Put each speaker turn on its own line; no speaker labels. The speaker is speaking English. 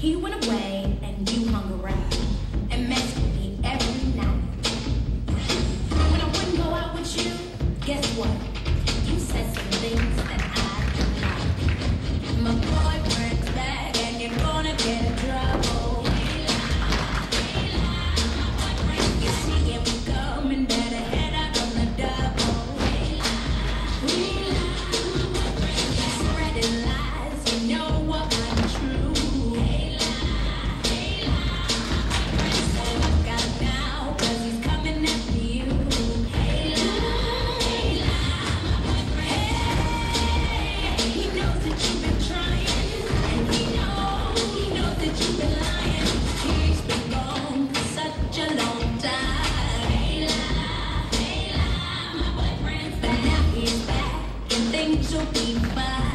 He went away and you hung around and messed with me every night. When I wouldn't go out with you, guess what? You said some things that I don't like. My boyfriend's Cho.